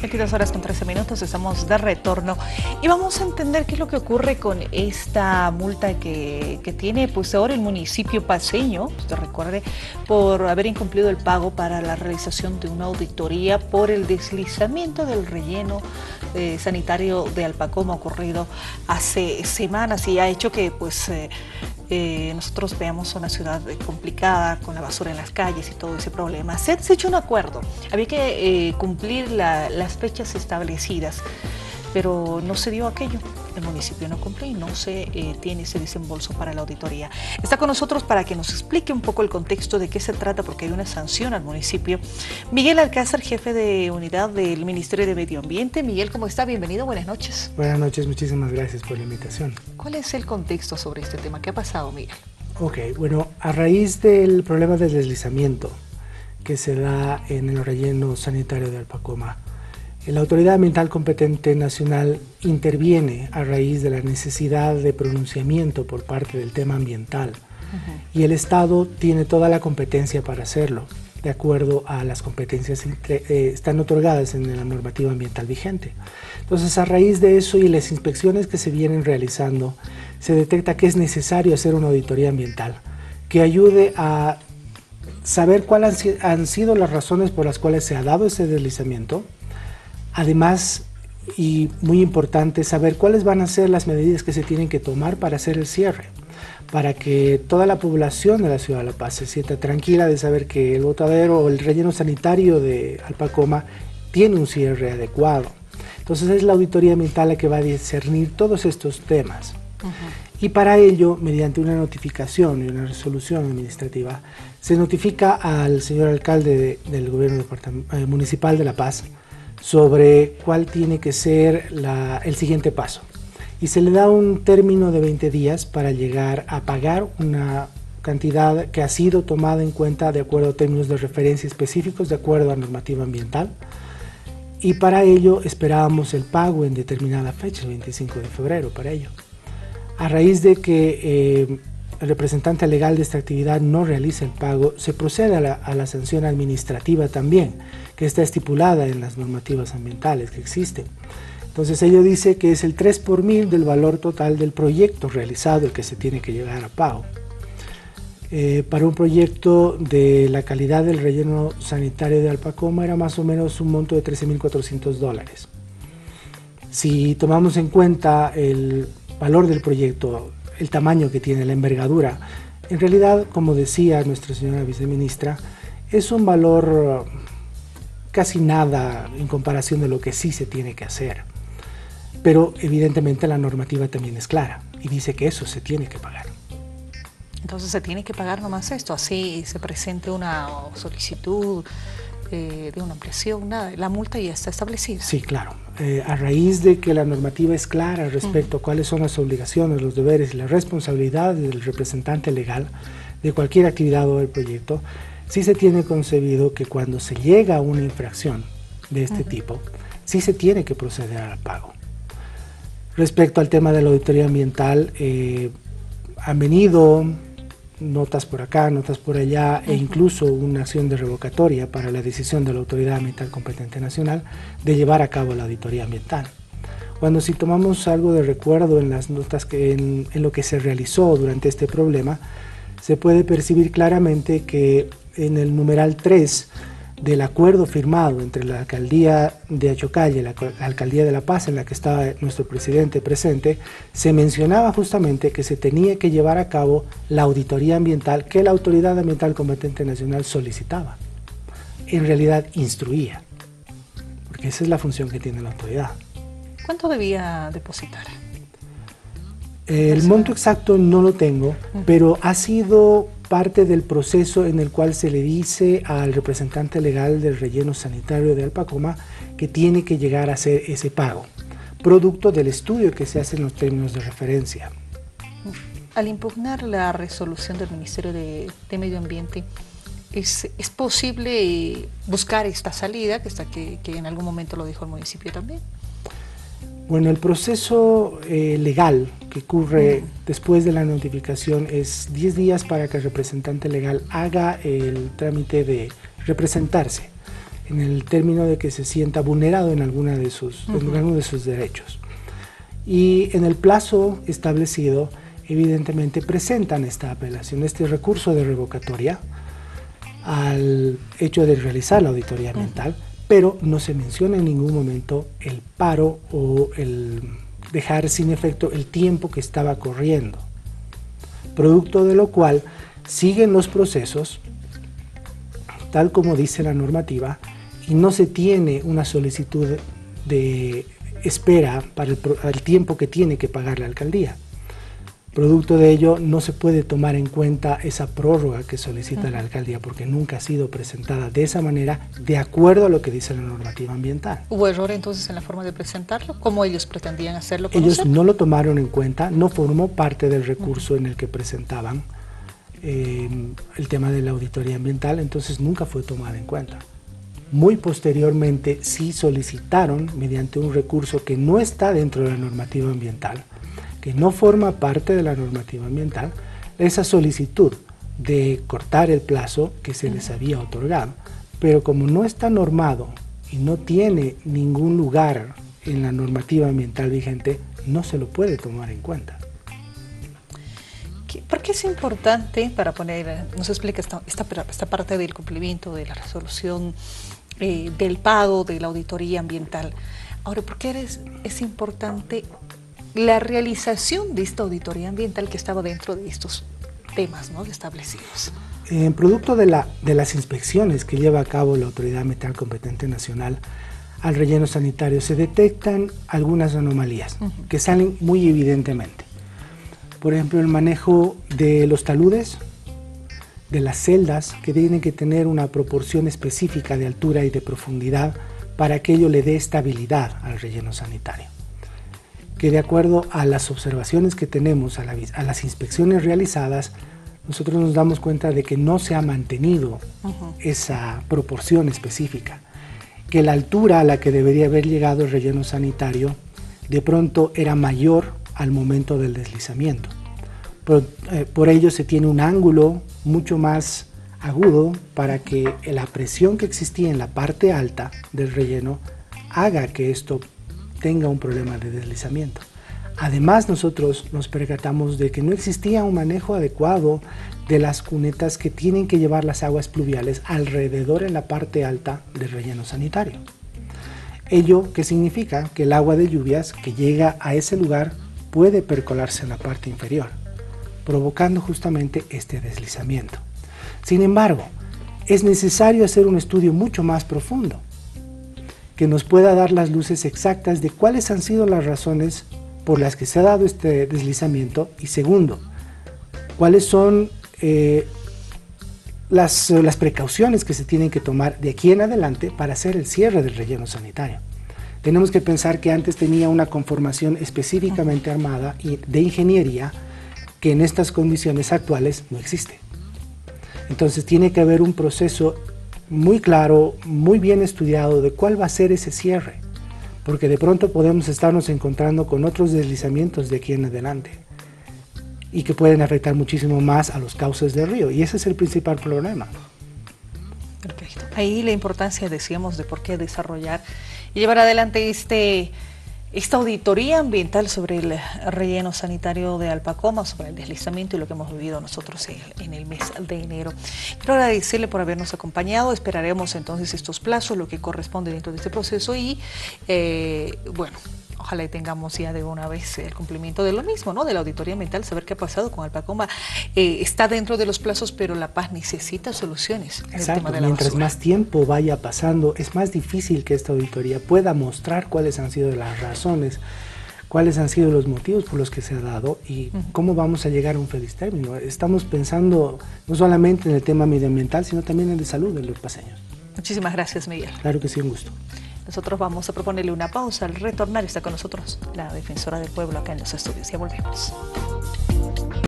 22 horas con 13 minutos, estamos de retorno. Y vamos a entender qué es lo que ocurre con esta multa que, que tiene pues ahora el municipio paseño, usted recuerde, por haber incumplido el pago para la realización de una auditoría por el deslizamiento del relleno eh, sanitario de Alpacoma ocurrido hace semanas y ha hecho que pues eh, eh, nosotros veamos una ciudad complicada con la basura en las calles y todo ese problema. Se, ha hecho un acuerdo, había que cumplir las fechas establecidas pero no se dio aquello. El municipio no cumple y no se eh, tiene ese desembolso para la auditoría. Está con nosotros para que nos explique un poco el contexto de qué se trata, porque hay una sanción al municipio. Miguel Alcázar, jefe de unidad del Ministerio de Medio Ambiente. Miguel, ¿cómo está? Bienvenido, buenas noches. Buenas noches, muchísimas gracias por la invitación. ¿Cuál es el contexto sobre este tema? ¿Qué ha pasado, Miguel? Ok, bueno, a raíz del problema del deslizamiento que se da en el relleno sanitario de Alpacoma, la Autoridad Ambiental Competente Nacional interviene a raíz de la necesidad de pronunciamiento por parte del tema ambiental y el Estado tiene toda la competencia para hacerlo, de acuerdo a las competencias que eh, están otorgadas en la normativa ambiental vigente. Entonces, a raíz de eso y las inspecciones que se vienen realizando, se detecta que es necesario hacer una auditoría ambiental que ayude a saber cuáles han sido las razones por las cuales se ha dado ese deslizamiento, Además, y muy importante, saber cuáles van a ser las medidas que se tienen que tomar para hacer el cierre, para que toda la población de la ciudad de La Paz se sienta tranquila de saber que el botadero o el relleno sanitario de Alpacoma tiene un cierre adecuado. Entonces es la auditoría ambiental la que va a discernir todos estos temas. Y para ello, mediante una notificación y una resolución administrativa, se notifica al señor alcalde del gobierno eh, municipal de La Paz sobre cuál tiene que ser el siguiente paso. Y se le da un término de 20 días para llegar a pagar una cantidad que ha sido tomada en cuenta de acuerdo a términos de referencia específicos, de acuerdo a normativa ambiental. Y para ello esperábamos el pago en determinada fecha, el 25 de febrero, para ello. A raíz de que eh, el representante legal de esta actividad no realiza el pago, se procede a la, sanción administrativa también, que está estipulada en las normativas ambientales que existen. Entonces ello dice que es el 3 por mil del valor total del proyecto realizado el que se tiene que llegar a pago. Eh, para un proyecto de la calidad del relleno sanitario de Alpacoma era más o menos un monto de 13.400 dólares. Si tomamos en cuenta el valor del proyecto el tamaño que tiene, la envergadura. En realidad, como decía nuestra señora viceministra, es un valor uh, casi nada en comparación de lo que sí se tiene que hacer. Pero evidentemente la normativa también es clara y dice que eso se tiene que pagar. Entonces se tiene que pagar nomás esto, así se presente una solicitud eh, de una ampliación, nada, la multa ya está establecida. Sí, claro. Eh, a raíz de que la normativa es clara respecto a cuáles son las obligaciones, los deberes y las responsabilidades del representante legal de cualquier actividad o del proyecto, sí se tiene concebido que cuando se llega a una infracción de este tipo, sí se tiene que proceder al pago. Respecto al tema de la auditoría ambiental, eh, han venido notas por acá, notas por allá e incluso una acción de revocatoria para la decisión de la Autoridad Ambiental Competente Nacional de llevar a cabo la auditoría ambiental. Cuando si tomamos algo de recuerdo en las notas que en, en lo que se realizó durante este problema, se puede percibir claramente que en el numeral 3 del acuerdo firmado entre la alcaldía de Achocalle y la, alcaldía de La Paz, en la que estaba nuestro presidente presente, se mencionaba justamente que se tenía que llevar a cabo la auditoría ambiental que la Autoridad Ambiental Competente Nacional solicitaba. En realidad instruía, porque esa es la función que tiene la autoridad. ¿Cuánto debía depositar? El monto exacto no lo tengo, pero ha sido parte del proceso en el cual se le dice al representante legal del relleno sanitario de Alpacoma que tiene que llegar a hacer ese pago, producto del estudio que se hace en los términos de referencia. Al impugnar la resolución del Ministerio de, Medio Ambiente, ¿es, ¿es, posible buscar esta salida, que, está, que, que en algún momento lo dijo el municipio también? Bueno, el proceso eh, legal que ocurre después de la notificación es 10 días para que el representante legal haga el trámite de representarse en el término de que se sienta vulnerado en, alguna de sus, en alguno de sus derechos. Y en el plazo establecido, evidentemente presentan esta apelación, este recurso de revocatoria al hecho de realizar la auditoría ambiental, pero no se menciona en ningún momento el paro o el dejar sin efecto el tiempo que estaba corriendo, producto de lo cual siguen los procesos tal como dice la normativa y no se tiene una solicitud de espera para el, tiempo que tiene que pagar la alcaldía. Producto de ello, no se puede tomar en cuenta esa prórroga que solicita la alcaldía porque nunca ha sido presentada de esa manera de acuerdo a lo que dice la normativa ambiental. ¿Hubo error entonces en la forma de presentarlo? ¿Cómo ellos pretendían hacerlo? Ellos no lo tomaron en cuenta, no formó parte del recurso en el que presentaban eh, el tema de la auditoría ambiental, entonces nunca fue tomada en cuenta. Muy posteriormente sí solicitaron, mediante un recurso que no está dentro de la normativa ambiental, que no forma parte de la normativa ambiental, esa solicitud de cortar el plazo que se les había otorgado. Pero como no está normado y no tiene ningún lugar en la normativa ambiental vigente, no se lo puede tomar en cuenta. ¿Por qué es importante, para poner, nos explica esta, esta, parte del cumplimiento de la resolución eh, del pago de la auditoría ambiental? Ahora, ¿por qué es, es importante la realización de esta auditoría ambiental que estaba dentro de estos temas ¿no? establecidos. En producto de, la, de las inspecciones que lleva a cabo la Autoridad Ambiental Competente Nacional al relleno sanitario se detectan algunas anomalías que salen muy evidentemente. Por ejemplo, el manejo de los taludes, de las celdas, que tienen que tener una proporción específica de altura y de profundidad para que ello le dé estabilidad al relleno sanitario que de acuerdo a las observaciones que tenemos, a, las inspecciones realizadas, nosotros nos damos cuenta de que no se ha mantenido esa proporción específica, que la altura a la que debería haber llegado el relleno sanitario de pronto era mayor al momento del deslizamiento. Por, eh, por ello se tiene un ángulo mucho más agudo para que la presión que existía en la parte alta del relleno haga que esto tenga un problema de deslizamiento. Además nosotros nos percatamos de que no existía un manejo adecuado de las cunetas que tienen que llevar las aguas pluviales alrededor en la parte alta del relleno sanitario. Ello que significa que el agua de lluvias que llega a ese lugar puede percolarse en la parte inferior, provocando justamente este deslizamiento. Sin embargo, es necesario hacer un estudio mucho más profundo que nos pueda dar las luces exactas de cuáles han sido las razones por las que se ha dado este deslizamiento y segundo, cuáles son eh, las, las precauciones que se tienen que tomar de aquí en adelante para hacer el cierre del relleno sanitario. Tenemos que pensar que antes tenía una conformación específicamente armada y de ingeniería que en estas condiciones actuales no existe. Entonces tiene que haber un proceso muy claro, muy bien estudiado de cuál va a ser ese cierre, porque de pronto podemos estarnos encontrando con otros deslizamientos de aquí en adelante y que pueden afectar muchísimo más a los cauces del río y ese es el principal problema. Perfecto. Ahí la importancia, decíamos, de por qué desarrollar y llevar adelante este esta auditoría ambiental sobre el relleno sanitario de Alpacoma, sobre el deslizamiento y lo que hemos vivido nosotros en el mes de enero. Quiero agradecerle por habernos acompañado. Esperaremos entonces estos plazos, lo que corresponde dentro de este proceso y, eh, bueno, ojalá tengamos ya de una vez el cumplimiento de lo mismo, ¿no? De la auditoría ambiental, saber qué ha pasado con Alpacoma. Eh, está dentro de los plazos, pero La Paz necesita soluciones. Exacto, mientras más tiempo vaya pasando, es más difícil que esta auditoría pueda mostrar cuáles han sido las razones cuáles han sido los motivos por los que se ha dado y cómo vamos a llegar a un feliz término. Estamos pensando no solamente en el tema medioambiental, sino también en el de salud de los paseños. Muchísimas gracias, Miguel. Claro que sí, un gusto. Nosotros vamos a proponerle una pausa. Al retornar está con nosotros la defensora del pueblo acá en los estudios. Ya volvemos.